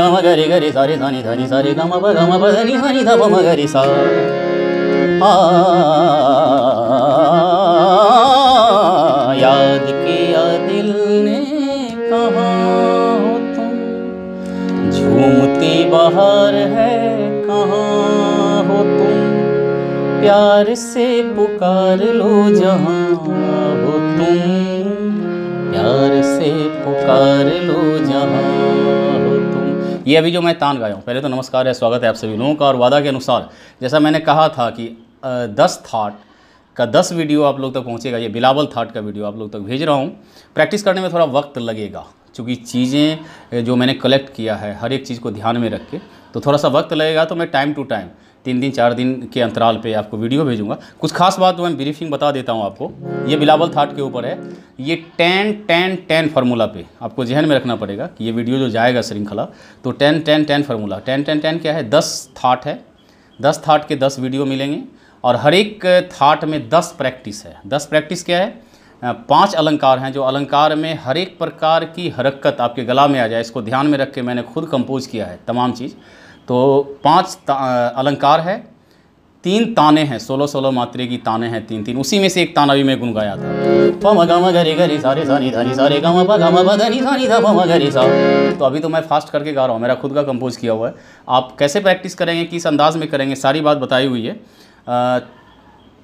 गम గమ గరి सारी సరి ధని सारी गम గమ ప గమ ప ధని సని ధ పమ याद किया दिल ने कहा हो तुम, झूमती बाहर है कहाँ हो तुम, प्यार से पुकार लो जहाँ हो तुम, प्यार से पुकार लो जहाँ ये अभी जो मैं तान गाया हूँ, पहले तो नमस्कार है स्वागत है आप सभी लोगों का और वादा के अनुसार। जैसा मैंने कहा था कि दस थाट का दस वीडियो आप लोग तक पहुँचेगा, ये बिलावल थाट का वीडियो आप लोग तक भेज रहा हूँ। प्रैक्टिस करने में थोड़ा वक्त लगेगा चूँकि चीज़ें जो मैंने कलेक्ट किया है, हर एक चीज़ को ध्यान में रख के तो थोड़ा सा वक्त लगेगा तो मैं टाइम टू टाइम तीन दिन, चार दिन के अंतराल पे आपको वीडियो भेजूँगा। कुछ खास बात मैं ब्रीफिंग बता देता हूँ आपको। ये बिलावल थाट के ऊपर है। ये टेन टेन टेन फार्मूला पे आपको जहन में रखना पड़ेगा कि ये वीडियो जो जाएगा श्रृंखला तो ten ten ten formula ten ten ten क्या है? दस थाट है। दस थाट के दस वीडियो मिलेंगे और हर एक थाट में दस प्रैक्टिस है। दस प्रैक्टिस क्या है? पाँच अलंकार हैं जो अलंकार में हर एक प्रकार की हरकत आपके गला में आ जाए, इसको ध्यान में रख के मैंने खुद कंपोज किया है तमाम चीज़। तो पाँच अलंकार है, तीन ताने हैं सोलह सोलह मात्रे की ताने हैं, तीन तीन, उसी में से एक ताना भी मैं गुनगाया था। पम गम गरी गरी सारे सानी धारी सारे, गम प गम धनी सानी धा पम गरी सा। तो अभी तो मैं फास्ट करके गा रहा हूँ, मेरा खुद का कंपोज किया हुआ है। आप कैसे प्रैक्टिस करेंगे, किस अंदाज में करेंगे, सारी बात बताई हुई है।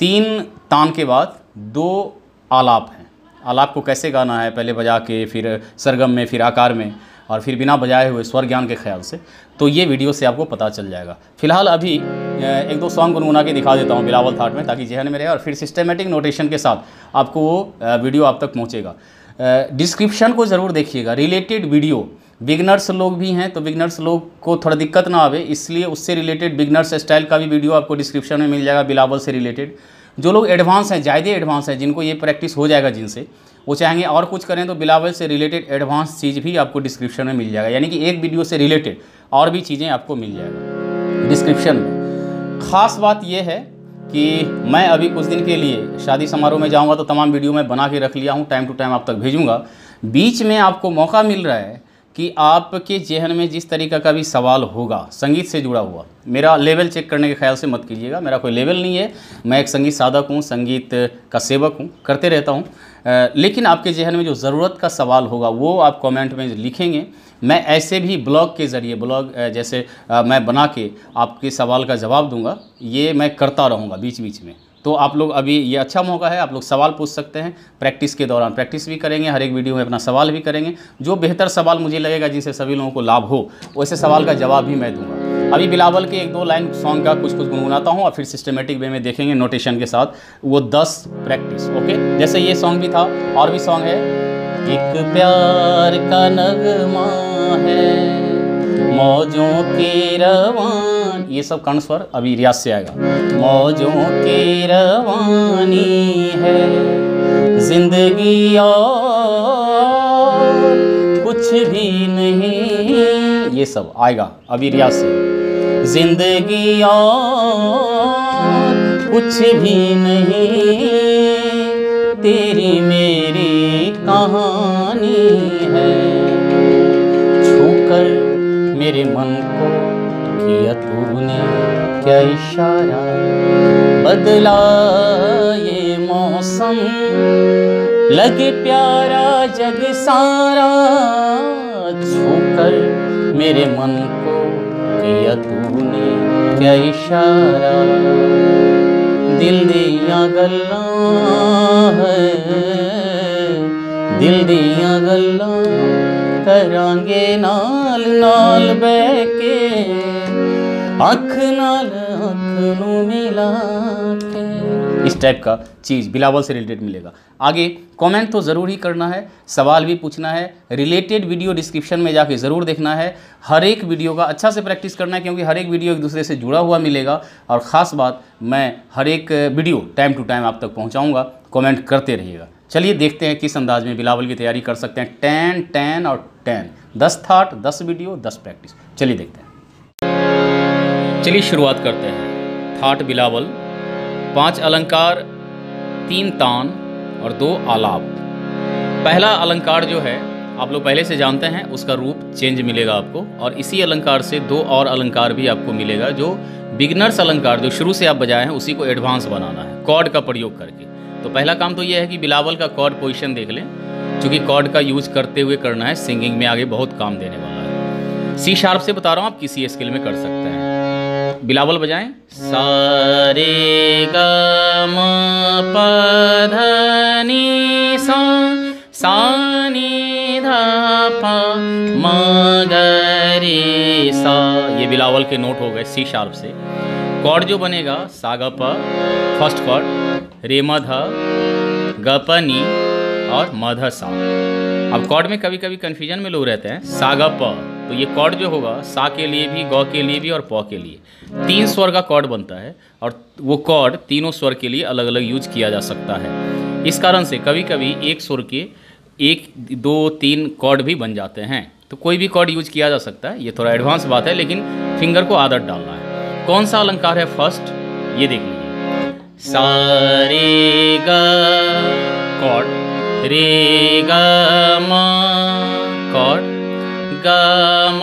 तीन तान के बाद दो आलाप हैं। आलाप को कैसे गाना है, पहले बजा के, फिर सरगम में, फिर आकार में। और फिर बिना बजाए हुए स्वर ज्ञान के ख्याल से। तो ये वीडियो से आपको पता चल जाएगा। फ़िलहाल अभी एक दो सॉन्ग गुनगुना के दिखा देता हूँ बिलावल थाट में, ताकि जहन में रहे, और फिर सिस्टमेटिक नोटेशन के साथ आपको वो वीडियो आप तक पहुँचेगा। डिस्क्रिप्शन को ज़रूर देखिएगा। रिलेटेड वीडियो बिगनर्स लोग भी हैं तो बिगनर्स लोग को थोड़ा दिक्कत ना आवे, इसलिए उससे रिलेटेड बिगनर्स स्टाइल का भी वीडियो आपको डिस्क्रिप्शन में मिल जाएगा, बिलावल से रिलेटेड जो लोग एडवांस हैं, ज़्यादा एडवांस हैं, जिनको ये प्रैक्टिस हो जाएगा जिनसे वो चाहेंगे और कुछ करें तो बिलावल से रिलेटेड एडवांस चीज़ भी आपको डिस्क्रिप्शन में मिल जाएगा। यानी कि एक वीडियो से रिलेटेड और भी चीज़ें आपको मिल जाएगा। डिस्क्रिप्शन में। ख़ास बात यह है कि मैं अभी कुछ दिन के लिए शादी समारोह में जाऊँगा तो तमाम वीडियो मैं बना के रख लिया हूँ टाइम टू टाइम आप तक भेजूँगा। बीच में आपको मौका मिल रहा है कि आपके जहन में जिस तरीका का भी सवाल होगा, संगीत से जुड़ा हुआ, मेरा लेवल चेक करने के ख्याल से मत कीजिएगा, मेरा कोई लेवल नहीं है। मैं एक संगीत साधक हूँ, संगीत का सेवक हूँ, करते रहता हूँ। लेकिन आपके जहन में जो ज़रूरत का सवाल होगा, वो आप कमेंट में लिखेंगे। मैं ऐसे भी ब्लॉग के ज़रिए, ब्लॉग जैसे मैं बना के आपके सवाल का जवाब दूँगा, ये मैं करता रहूँगा बीच बीच में। तो आप लोग अभी ये अच्छा मौका है, आप लोग सवाल पूछ सकते हैं। प्रैक्टिस के दौरान प्रैक्टिस भी करेंगे, हर एक वीडियो में अपना सवाल भी करेंगे। जो बेहतर सवाल मुझे लगेगा, जिनसे सभी लोगों को लाभ हो, वैसे सवाल का जवाब भी मैं दूँगा। अभी बिलावल के एक दो लाइन सॉन्ग का कुछ कुछ गुनगुनाता हूँ और फिर सिस्टमेटिक वे में देखेंगे नोटेशन के साथ। वो दस प्रैक्टिस ओके जैसे ये सॉन्ग भी था, और भी सॉन्ग है। एक प्यार का नगमा है, मौजों के रवान। ये सब कर्ण स्वर अभी रियाज से आएगा। मौजों के रवानी है, ज़िंदगी और कुछ भी नहीं ये सब आएगा अभी रियाज से। ज़िंदगी कुछ भी नहीं, तेरी मेरी कहानी है। छूकर मेरे मन को किया तूने क्या इशारा? बदला ये मौसम, लगे प्यारा जग सारा। मेरे मन को किया तूने क्या इशारा? दिल दिया गल्ला है। दिल दिया गल्ला करांगे नाल नाल बहके। अख नाल अख मिला के। हम्म। इस टाइप का चीज़, बिलावल से रिलेटेड मिलेगा। आगे कमेंट तो ज़रूर ही करना है, सवाल भी पूछना है रिलेटेड वीडियो डिस्क्रिप्शन में जाके ज़रूर देखना है। हर एक वीडियो का अच्छा से प्रैक्टिस करना है, क्योंकि हर एक वीडियो एक दूसरे से जुड़ा हुआ मिलेगा। और ख़ास बात, मैं हर एक वीडियो टाइम टू टाइम आप तक पहुँचाऊँगा। कॉमेंट करते रहिएगा। चलिए देखते हैं किस अंदाज में बिलावल की तैयारी कर सकते हैं। टेन टेन और टेन दस थाट दस वीडियो दस प्रैक्टिस चलिए देखते हैं। चलिए शुरुआत करते हैं। थाट बिलावल। पाँच अलंकार, तीन तान और दो आलाप। पहला अलंकार जो है, आप लोग पहले से जानते हैं, उसका रूप चेंज मिलेगा आपको और इसी अलंकार से दो और अलंकार भी आपको मिलेगा जो बिगनर्स अलंकार, जो शुरू से आप बजाए हैं, उसी को एडवांस बनाना है कॉर्ड का प्रयोग करके। तो पहला काम तो यह है कि बिलावल का कॉर्ड पोजिशन देख लें, चूँकि कॉर्ड का यूज़ करते हुए करना है सिंगिंग में आगे बहुत काम देने वाला है। सी शार्प से बता रहा हूँ, आप किसी स्किल में कर सकते हैं। बिलावल बजाएँ। सारे ग म प ध सा सा नि ध प म ग रे सा। ये बिलावल के नोट हो गए सी शार्प से। कॉर्ड जो बनेगा सा ग प फ़र्स्ट कॉर्ड रे म ध ग प और मध सा अब कॉर्ड में कभी कभी कन्फ्यूज़न में लोग रहते हैं। सा ग प तो ये कॉर्ड जो होगा, सा के लिए भी, गौ के लिए भी और प के लिए। तीन स्वर का कॉर्ड बनता है और वो कॉर्ड तीनों स्वर के लिए अलग अलग यूज़ किया जा सकता है। इस कारण से कभी कभी एक स्वर के एक, दो, तीन कॉर्ड भी बन जाते हैं। तो कोई भी कॉर्ड यूज़ किया जा सकता है, ये थोड़ा एडवांस बात है, लेकिन फिंगर को आदत डालना है। कौन सा अलंकार है फ़र्स्ट? ये देख लीजिए। सारे कॉर्ड। रे, ग म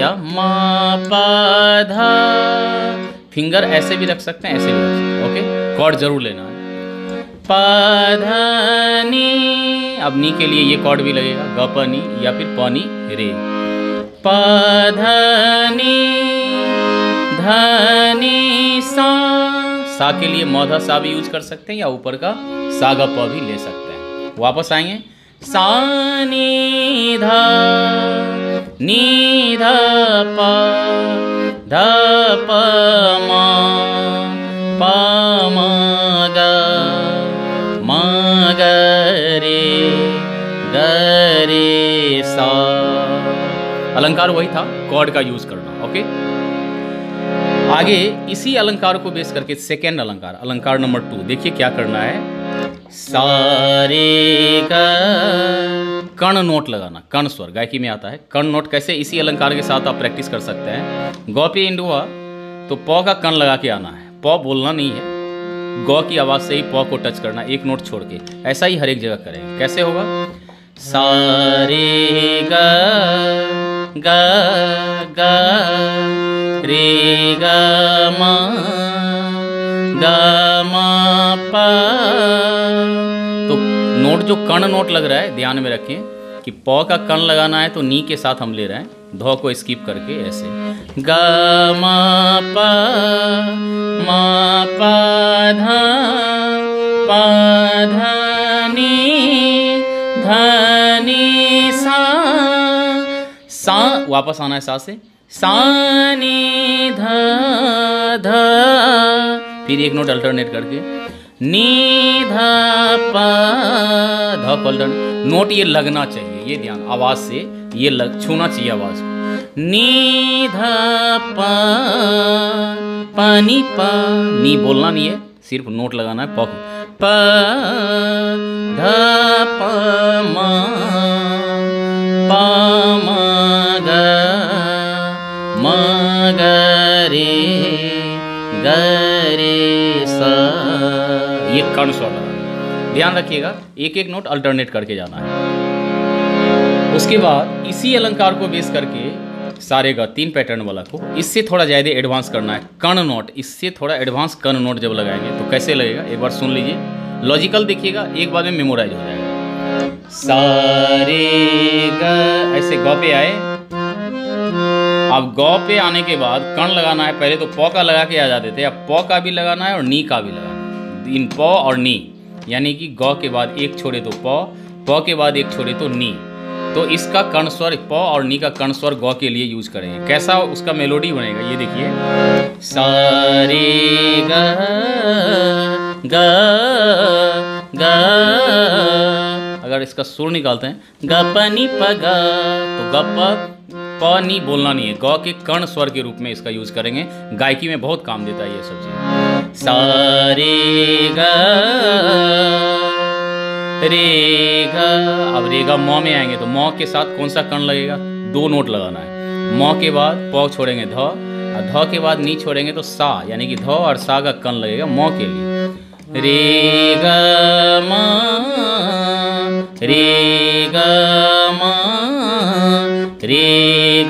या म फिंगर ऐसे भी रख सकते हैं, ऐसे भी रख सकते हैं ओके कॉर्ड ज़रूर लेना है। प ध अब नी के लिए ये कॉर्ड भी लगेगा, ग, प, नी, या फिर पनी रे। प धनी सा सा के लिए म ध सा भी यूज़ कर सकते हैं या ऊपर का सा ग प भी ले सकते हैं। वापस आएँगे। सा, नी, ध नी, ध, प ध, प, म प, म, ग म, ग, रे ग, रे, सा। अलंकार वही था, कॉर्ड का यूज़ करना, ओके? आगे इसी अलंकार को बेस करके सेकेंड अलंकार अलंकार नंबर टू देखिए क्या करना है। सारे ग कर्ण नोट लगाना कर्ण स्वर। गायकी में आता है कर्ण नोट कैसे इसी अलंकार के साथ आप प्रैक्टिस कर सकते हैं। गौ पे इंड हुआ तो पौ का कर्ण लगा के आना है। पौ बोलना नहीं है। गौ की आवाज़ से ही पौ को टच करना, एक नोट छोड़ के। ऐसा ही हर एक जगह करें। कैसे होगा? सारे ग ग ग, रे, ग, म ग, म, प। तो नोट जो कर्ण नोट लग रहा है, ध्यान में रखें कि प का कर्ण लगाना है तो नी के साथ हम ले रहे हैं। धौ को स्किप करके ऐसे। ग, म, प म, प, ध प, ध, नी ध, नी। सा वापस आना है सा से। सा नी ध ध। फिर एक नोट अल्टरनेट करके। नी ध प ध अल्टरनेट नोट ये लगना चाहिए ये ध्यान। आवाज़ से ये लग छूना चाहिए आवाज़ नी ध प प नी प। नी बोलना नहीं है सिर्फ़ नोट लगाना है प को। प ध प म प म। ये कर्ण स्वर ध्यान रखिएगा एक एक नोट अल्टरनेट करके जाना है। उसके बाद इसी अलंकार को बेस करके सारे का तीन पैटर्न वाला को, इससे थोड़ा ज़्यादा एडवांस करना है। कर्ण नोट इससे थोड़ा एडवांस कर्ण नोट जब लगाएँगे तो कैसे लगेगा? एक बार सुन लीजिए। लॉजिकल देखिएगा, एक बार में मेमोराइज हो जाएगा। सारे ऐसे ग पे आए अब गौ पे आने के बाद कण लगाना है, पहले तो प का लगा के आ जाते थे, अब पौ का भी लगाना है और नी का भी लगाना है। इन पौ और नी, यानी कि गौ के बाद एक छोड़े तो प प के बाद एक छोड़े तो नी। तो इसका कर्ण स्वर प और नी का कर्ण स्वर गौ के लिए यूज़ करेंगे। कैसा उसका मेलोडी बनेगा, ये देखिए। सारे ग अगर इसका सुर निकालते हैं ग प नी प तो ग प प नी बोलना नहीं है। ग के कर्ण स्वर के रूप में इसका यूज़ करेंगे। गायकी में बहुत काम देता है ये सब चीज़। सारे ग, रे, ग। अब रे, ग, म में आएँगे तो म के साथ कौन सा कर्ण लगेगा? दो नोट लगाना है। म के बाद प छोड़ेंगे ध, और ध के बाद नी छोड़ेंगे तो सा, यानी कि ध और सा का कर्ण लगेगा मौ के लिए। रे, ग, मा, रे, ग, मा। रे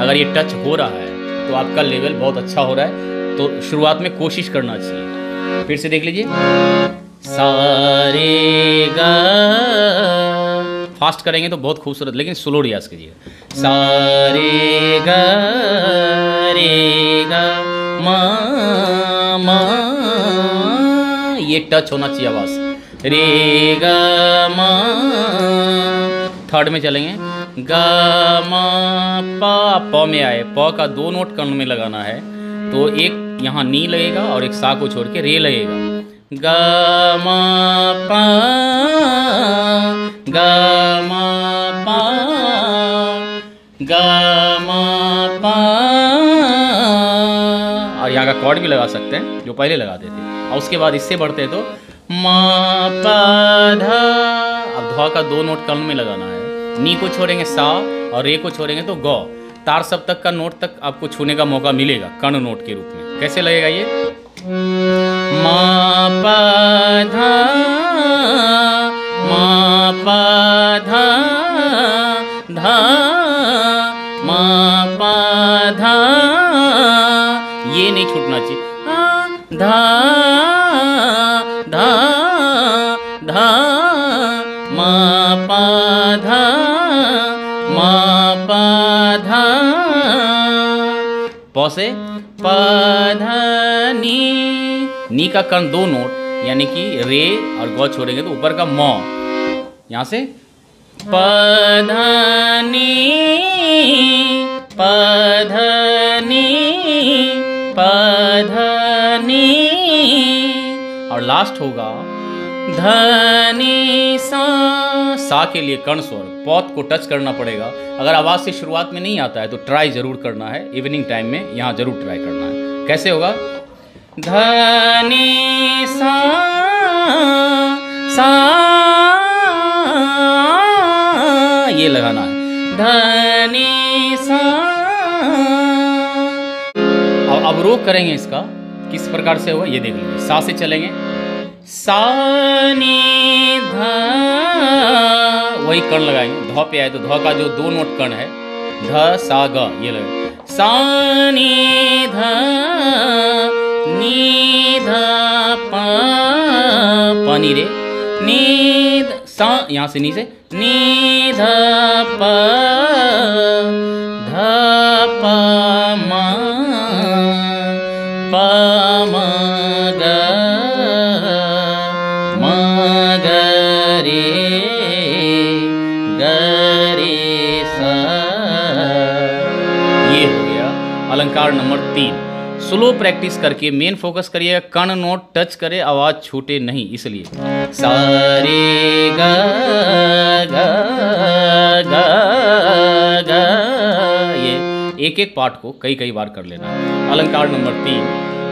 अगर ये टच हो रहा है तो आपका लेवल बहुत अच्छा हो रहा है तो शुरुआत में कोशिश करना चाहिए। फिर से देख लीजिए। सारे गा फास्ट करेंगे तो बहुत खूबसूरत, लेकिन स्लो रियाज कीजिए। सारे गा रे गा मा मा। ये टच होना चाहिए आवाज़। रे गा मा। थर्ड में चलेंगे। गा, मा, पा, प में आए। प का दो नोट कर्ण में लगाना है। तो एक यहाँ नी लगेगा और एक सा को छोड़ के रे लगेगा। गा, मा, पा, गा, मा, पा, गा, मा, पा। और यहाँ का कॉर्ड भी लगा सकते हैं, जो पहले लगाते थे। और उसके बाद इससे बढ़ते तो म, प, ध। अब धा का दो नोट कर्ण में लगाना है। नी को छोड़ेंगे सा और ए को छोड़ेंगे तो गौ। तार सप्तक का नोट तक आपको छूने का मौका मिलेगा कर्ण नोट के रूप में। कैसे लगेगा ये? मा पा धा मा पा धा धा मा से नी का कर्ण दो नोट, यानी कि रे और ग छोड़ेंगे तो ऊपर का म। यहाँ से प ध नी प ध नी प ध नी और लास्ट होगा धनी सा। सा के लिए कर्ण स्वर पौत को टच करना पड़ेगा। अगर आवाज़ से शुरुआत में नहीं आता है तो ट्राई ज़रूर करना है। इवनिंग टाइम में यहाँ ज़रूर ट्राई करना है। कैसे होगा? धनी सा। सा। ये लगाना है। धनी सा। अब अब रोक करेंगे इसका। किस प्रकार से होगा? ये देख लीजिए। सा से चलेंगे। सा नी धा। वही कर्ण लगाएँगे ध पे आए तो ध का जो दो नोट कर्ण है, ध, सा, ग, ये लगे सा नी ध नी ध पा पा रे। नी सा, यहाँ से नी से नी ध प ध, प। अलंकार नंबर तीन। स्लो प्रैक्टिस करके मेन फोकस करिए कर्ण नोट टच करे आवाज़ छूटे नहीं, इसलिए। सारे ग ग ग ग, ये एक एक पार्ट को कई कई बार कर लेना। अलंकार नंबर तीन।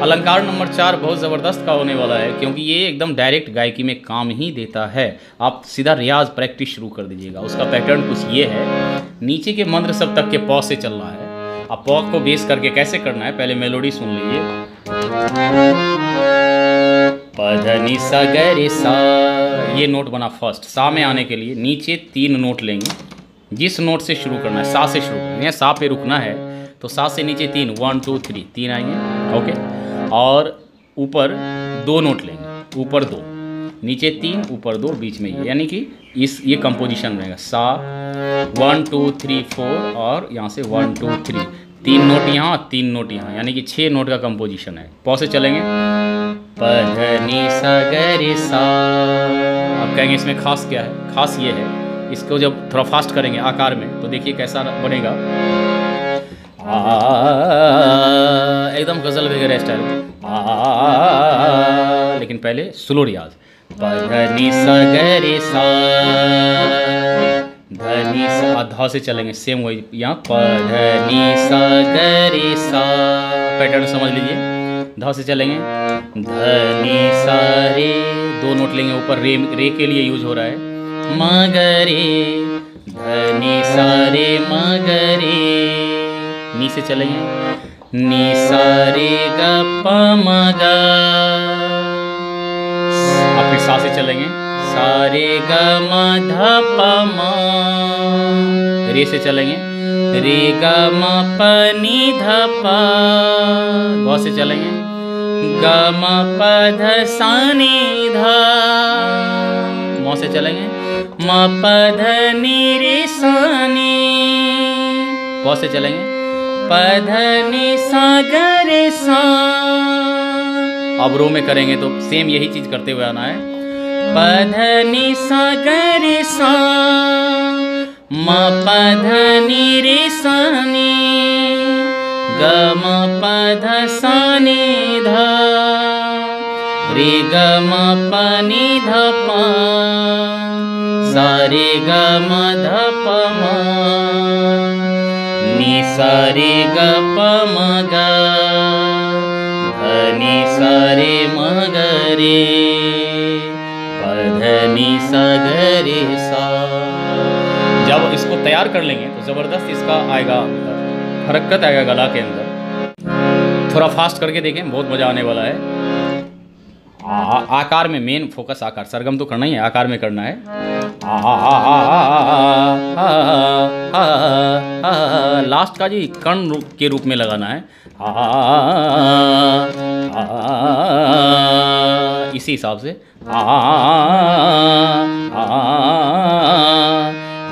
अलंकार नंबर चार बहुत ज़बरदस्त का होने वाला है, क्योंकि ये एकदम डायरेक्ट गायकी में काम ही देता है। आप सीधा रियाज प्रैक्टिस शुरू कर दीजिएगा। उसका पैटर्न कुछ ये है। नीचे के मंत्र सब तक के पौ से चलना है। अब पॉक को बेस करके कैसे करना है? पहले मेलोडी सुन लीजिए। पधनी सा सा। ये नोट बना फ़र्स्ट सा में आने के लिए नीचे तीन नोट लेंगे। जिस नोट से शुरू करना है, सा से शुरू करना है। सा पे रुकना है तो सा से नीचे तीन। वन टू थ्री तीन आएँगे। ओके और ऊपर दो नोट लेंगे। ऊपर दो। नीचे तीन, ऊपर दो, बीच में ये। यानी कि इस, ये कंपोजिशन रहेगा। सा, वन, टू, थ्री, फोर और यहाँ से वन, टू, थ्री। तीन नोट यहाँ तीन नोट यहाँ। यानी कि छः नोट का कंपोजिशन है। पौ से चलेंगे। अब कहेंगे इसमें खास क्या है? खास ये है। इसको जब थोड़ा फास्ट करेंगे आकार में तो देखिए कैसा बनेगा। एकदम गज़ल वगैरह स्टाइल लेकिन पहले स्लो रियाज। पधनी सा सा धनी सा से चलेंगे सेम वही यहाँ पधनी सा गरे सा पैटर्न समझ लीजिए। ध से चलेंगे। धनी सा रे दो नोट लेंगे, ऊपर रे रे के लिए यूज़ हो रहा है। मगरे। धनी सा रे मगरे। नी से चलेंगे। नी सा रे ग प म ग अब फिर सा से चलेंगे। सा रे ग म। ध प म रे से चलेंगे। रे ग म प नी ध प ग से चलेंगे। ग म प ध। सा नी ध म से चलेंगे। म प ध नी रे सा नी प से चलेंगे। प ध नी सा ग रे सा। अब रो में करेंगे तो सेम यही चीज़ करते हुए आना है। पधनि सग रे सा मधनि ऋनि ग धनि ध रे ग म प निपा स रे ग म धमा निसारे ग। जब इसको तैयार कर लेंगे तो ज़बरदस्त इसका आएगा हरकत आएगा गला के अंदर थोड़ा फास्ट करके देखें बहुत मज़ा आने वाला है आ, आकार में मेन फोकस आकार सरगम तो करना ही है आकार में करना है लास्ट का जी कर्ण के रूप में लगाना है इसी हिसाब से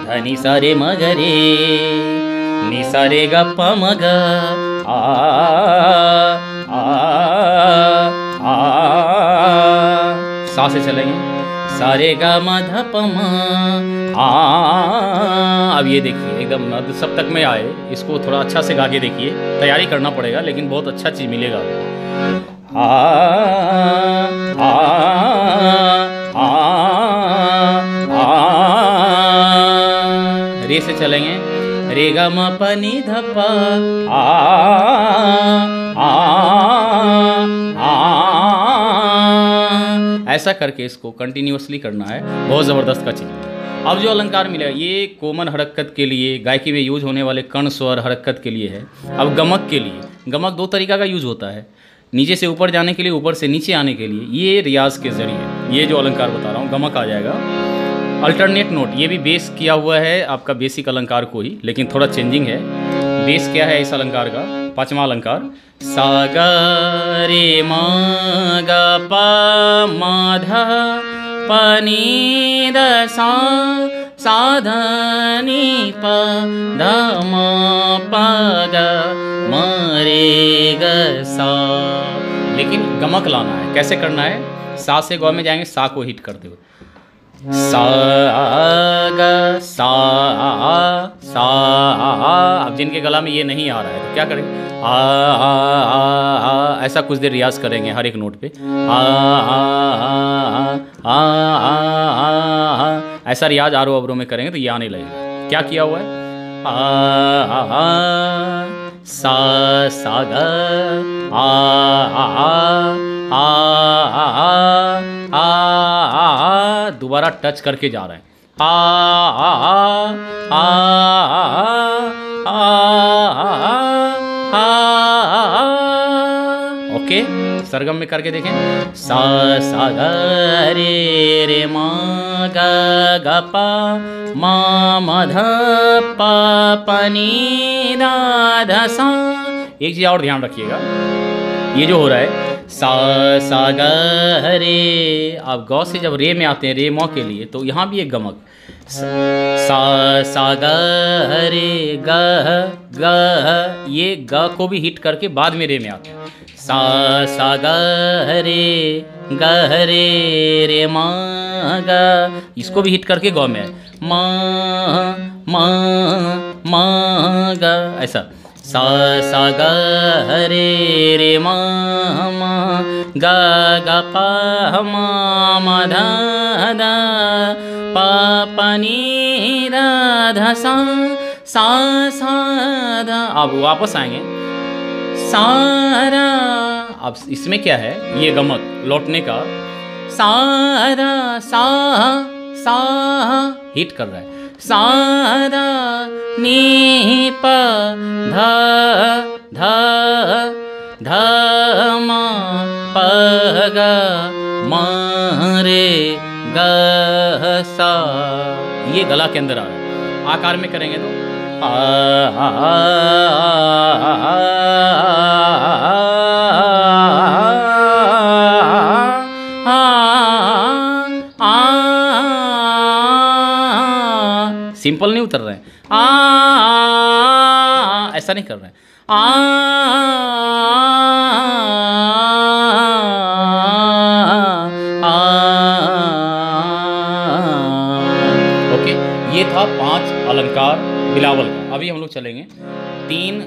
धनी सारे मगरे नि सारे मग, आ सा से चलेंगे। सारे गा मा ध प म, आ, अब ये देखिए, एकदम सब तक में आए। इसको थोड़ा अच्छा से गा के देखिए। तैयारी करना पड़ेगा, लेकिन बहुत अच्छा चीज़ मिलेगा। रे से चलेंगे। रे गा म, प, नि, ध, प। आ ऐसा करके इसको कंटिन्यूअसली करना है। बहुत ज़बरदस्त का चीज़ अब जो अलंकार मिलेगा, ये कोमन हरकत के लिए, गायकी में यूज़ होने वाले कर्ण स्वर हरकत के लिए है। अब गमक के लिए। गमक दो तरीका का यूज़ होता है। नीचे से ऊपर जाने के लिए, ऊपर से नीचे आने के लिए, ये रियाज के ज़रिए, ये जो अलंकार बता रहा हूँ, गमक आ जाएगा। अल्टरनेट नोट ये भी बेस किया हुआ है आपका बेसिक अलंकार को ही, लेकिन थोड़ा चेंजिंग है। बेस क्या है इस अलंकार का? पांचवा अलंकार सा ग रे प म ध प नि द सा सा ध म ग म रे ग सा। लेकिन गमक लाना है, कैसे करना है? सा से गौ में जाएँगे, सा को हिट करते हुए। सा, ग, सा सा अब जिनके गला में ये नहीं आ रहा है तो क्या करें? आ आ आ आ ऐसा कुछ देर रियाज करेंगे हर एक नोट पे। आ आ आ आ आ आ। ऐसा रियाज आरो अबरों में करेंगे तो ये आने लगेगा क्या किया हुआ है आ आ आ सा सा ग आ आ आ आ आ आ आ दोबारा टच करके जा रहे हैं आ आ आ आ आ आ ओके सरगम में करके देखें। सा सा ग रे रे म ग ग प, म म ध प प नि द ध सा। एक चीज़ और ध्यान रखिएगा। ये जो हो रहा है, सा सा ग रे। अब गौ से जब रे में आते हैं, रे मौ के लिए तो यहाँ भी एक गमक। सा सा ग रे, ग ग ये ग को भी हिट करके बाद में रे में आते हैं। सा सा ग रे ग रे रे, म ग। इसको भी हिट करके गौ में। म म ग। ऐसा। सा सा ग रे म म ग ग प, म म ध ध। प प, नि ध ध, सा सा सा, ध। अब वापस आएँगे। सारा। अब इसमें क्या है? ये गमक, लौटने का। सारा सा सा हिट कर रहा है। सादा नी प ध ध ध, म, प, ग, म ग, सा। ये गला के अंदर आ आकार में करेंगे तो? सिंपल नहीं उतर रहे हैं। आ, ऐसा नहीं कर रहे आ, ओके, ये था पाँच अलंकार बिलावल। अभी हम लोग चलेंगे। तीन